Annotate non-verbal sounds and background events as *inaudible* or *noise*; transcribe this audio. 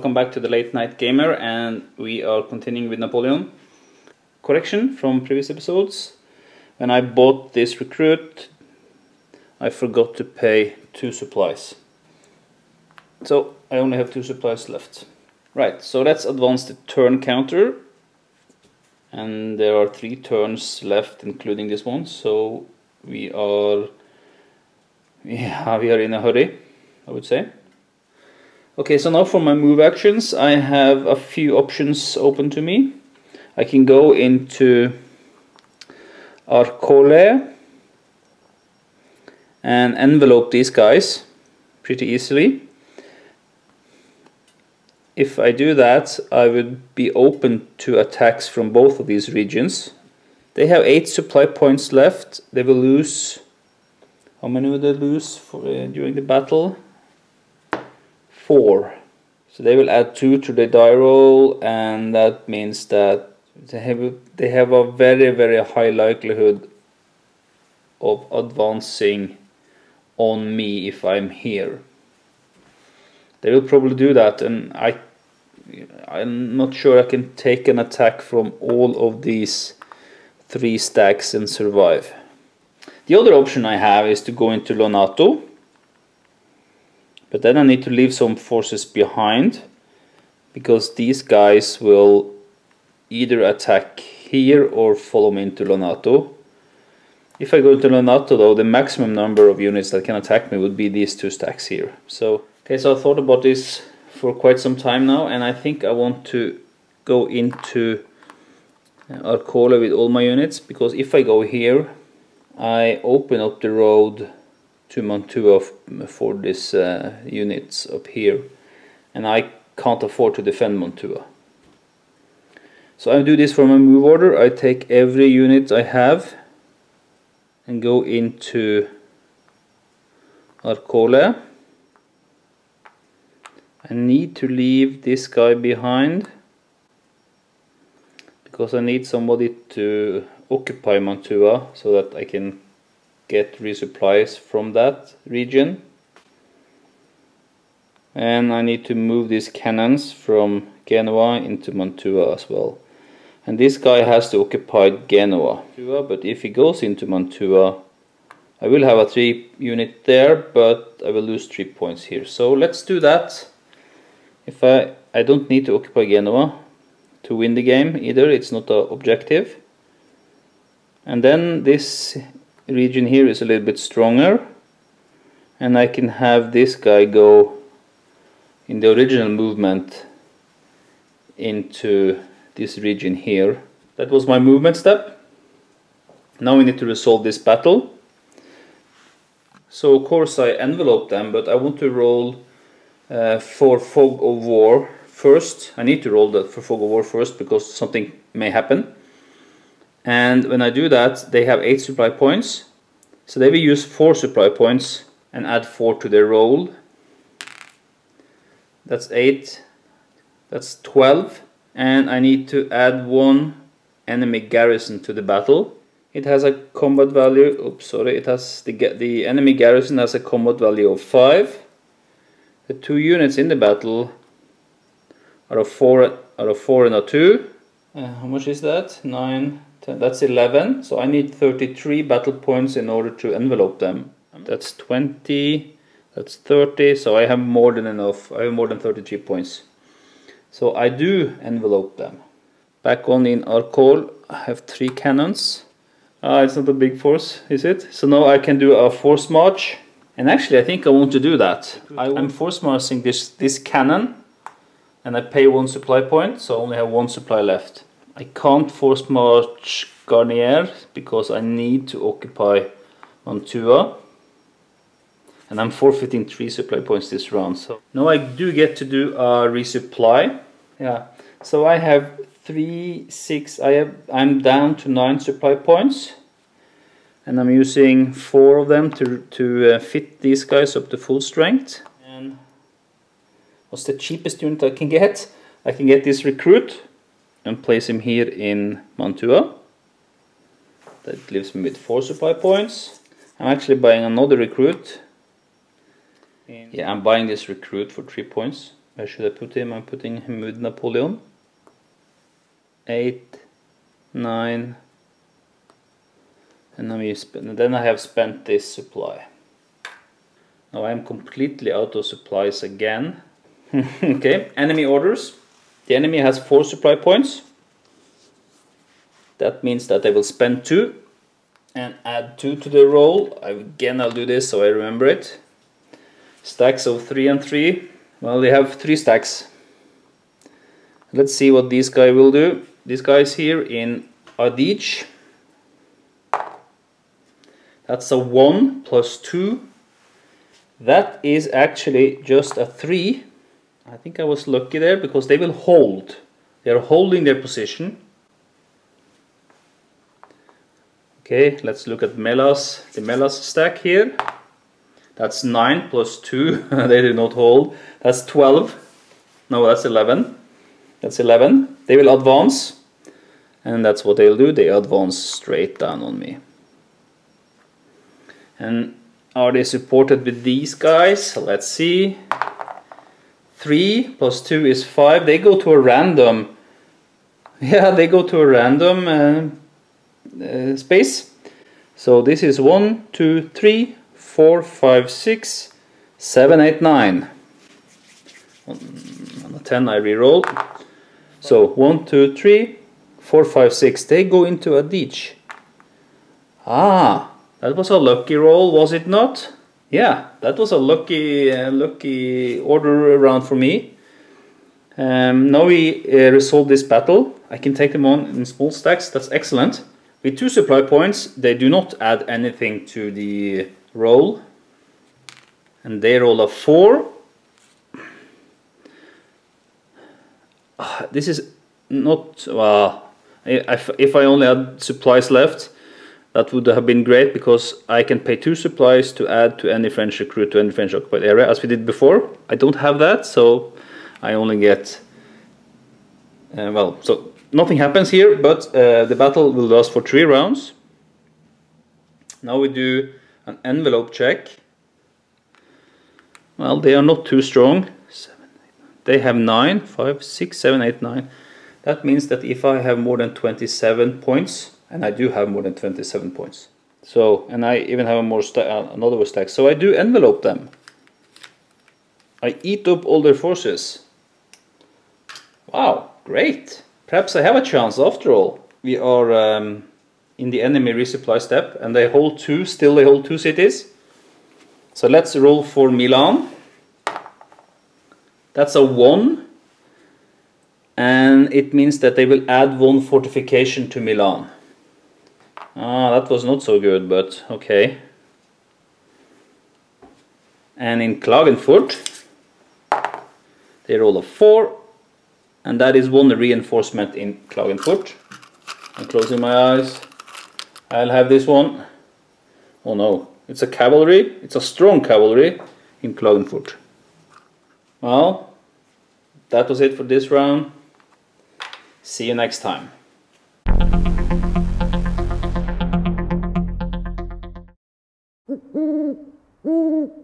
Welcome back to the Late Night Gamer and we are continuing with Napoleon. Correction from previous episodes. When I bought this recruit I forgot to pay two supplies. So I only have two supplies left. Right, so let's advance the turn counter. And there are three turns left including this one, so we are *laughs* yeah, we are in a hurry, I would say. Okay, so now for my move actions, I have a few options open to me. I can go into Arcole and envelope these guys pretty easily. If I do that, I would be open to attacks from both of these regions. They have 8 supply points left. They will lose how many will they lose for, uh, during the battle? Four. So they will add two to the die roll, and that means that they have they have a very very high likelihood of advancing on me if I'm here. They will probably do that, and I I'm not sure I can take an attack from all of these three stacks and survive. The other option I have is to go into Lonato. But then I need to leave some forces behind because these guys will either attack here or follow me into Lonato. If I go into Lonato though, the maximum number of units that can attack me would be these two stacks here. So, okay, so I thought about this for quite some time now and I think I want to go into uh, Arcole with all my units because if I go here I open up the road to Mantua for these uh, units up here and I can't afford to defend Mantua. So I do this from a move order, I take every unit I have and go into Arcole. I need to leave this guy behind because I need somebody to occupy Mantua so that I can get resupplies from that region. And I need to move these cannons from Genoa into Mantua as well. And this guy has to occupy Genoa. But if he goes into Mantua I will have a 3 unit there but I will lose 3 points here. So let's do that. If I I don't need to occupy Genoa to win the game either. It's not an objective. And then this region here is a little bit stronger. And I can have this guy go in the original movement into this region here. That was my movement step. Now we need to resolve this battle. So of course I envelope them but I want to roll uh, for fog of war first. I need to roll that for fog of war first because something may happen and when I do that they have 8 supply points. So they will use 4 supply points and add 4 to their roll. That's 8 that's 12 and I need to add one enemy garrison to the battle. It has a combat value oops sorry it has the the enemy garrison has a combat value of 5 the two units in the battle are a 4 are a 4 and a 2 uh, how much is that? 9 that's 11 so I need 33 battle points in order to envelope them. That's 20 that's 30 so I have more than enough. I have more than 33 points. So I do envelope them. Back on in Arcole I have three cannons. Ah it's not a big force is it? So now I can do a force march. And actually I think I want to do that. I, am force marching this this cannon and I pay one supply point so I only have one supply left I can't force march Garnier because I need to occupy Mantua. And I'm forfeiting three supply points this round so. Now I do get to do a resupply. Yeah. So I have three six I have I'm down to nine supply points. And I'm using four of them to, to uh, fit these guys up to full strength. And what's the cheapest unit I can get? I can get this recruit and place him here in Mantua. That leaves me with 4 supply points. I'm actually buying another recruit. Yeah, I'm buying this recruit for 3 points. Where should I put him? I'm putting him with Napoleon. 8, 9, and then I have spent this supply. Now I'm completely out of supplies again. *laughs* okay, enemy orders. The enemy has 4 supply points. That means that they will spend 2 and add 2 to the roll. Again, I'll do this so I remember it. Stacks of 3 and 3. Well, they have 3 stacks. Let's see what this guy will do. This guy is here in Adige. That's a 1 plus 2. That is actually just a 3. I think I was lucky there because they will hold. They are holding their position. Okay, let's look at Melas, the Melas stack here. That's 9 plus 2. *laughs* they did not hold. That's 12. No, that's 11. That's 11. They will advance. And that's what they'll do. They advance straight down on me. And are they supported with these guys? Let's see. 3 plus 2 is 5. They go to a random. *laughs* Yeah, they go to a random uh, uh, space. So this is 1, 2, 3, 4, 5, 6, 7, 8, 9. On a 10 I reroll. So 1, 2, 3, 4, 5, 6. They go into a ditch. Ah, that was a lucky roll, was it not? Yeah, that was a lucky, uh, lucky order round for me. Um, now we uh, resolve this battle. I can take them on in small stacks. That's excellent. With two supply points, they do not add anything to the roll. And they roll a four. Uh, this is not... Well, if, if I only had supplies left, that would have been great because I can pay two supplies to add to any French recruit to any French occupied area as we did before. I don't have that so I only get uh, well so nothing happens here but uh, the battle will last for three rounds. Now we do an envelope check. Well they are not too strong. They have nine, five, six, seven, eight, nine. That means that if I have more than 27 points and I do have more than 27 points. So, and I even have a more uh, another stack. So I do envelope them. I eat up all their forces. Wow, great. Perhaps I have a chance after all. We are um, in the enemy resupply step and they hold two, still they hold two cities. So let's roll for Milan. That's a one. And it means that they will add one fortification to Milan. Ah, that was not so good, but okay. And in Klagenfurt, they roll a 4, and that is one reinforcement in Klagenfurt. I'm closing my eyes. I'll have this one. Oh no, it's a cavalry, it's a strong cavalry in Klagenfurt. Well, that was it for this round. See you next time. 呜呜